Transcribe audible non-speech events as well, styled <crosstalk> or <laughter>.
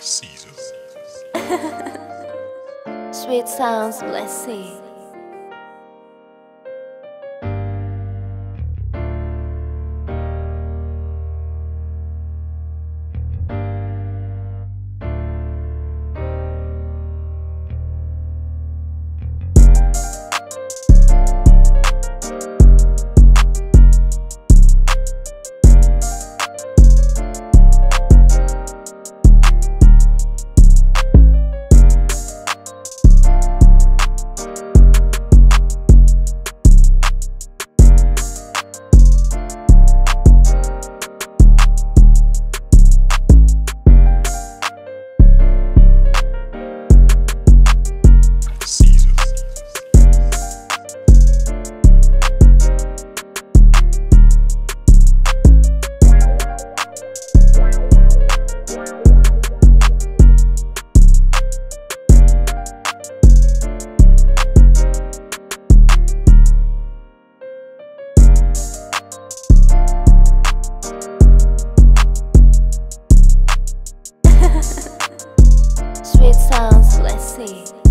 Caesar. <laughs> Sweet sounds, blessing. say